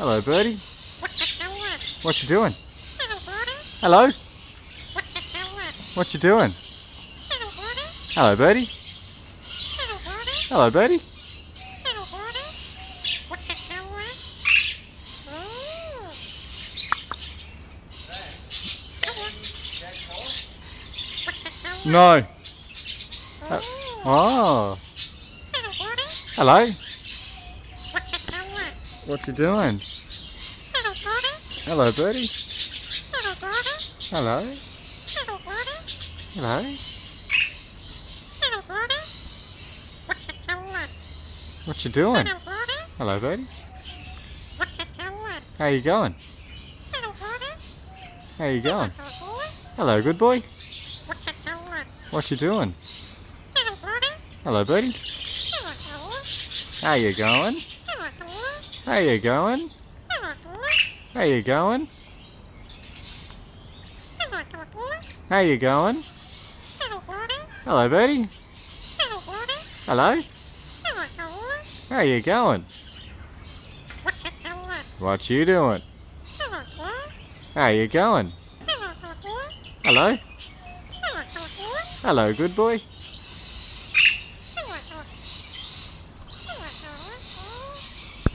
Hello, birdie. What you doing? What you doing? Hello, birdie. Hello. What you doing? What you doing? Hello, birdie. Hello, birdie. Hello, birdie. Hello, birdie. What you doing? Oh. On. What you doing? No. Oh. Oh. Hello, birdie. Hello. What you doing? Hello, birdie. Hello, birdie. Hello, birdie. Hello. Hello, birdie. Hello. Hello, birdie. What you doing? What you doing? Hello, birdie. Hello, birdie. What you doing? How you going? Hello, birdie. How you going? Hello, good boy. What you doing? What you doing? Hello, birdie. Hello, birdie. Hello. How you going? How you going? How you going? How you going? Hello, birdie. Hello. How you going? What you doing? How you going? Hello. Hello, good boy.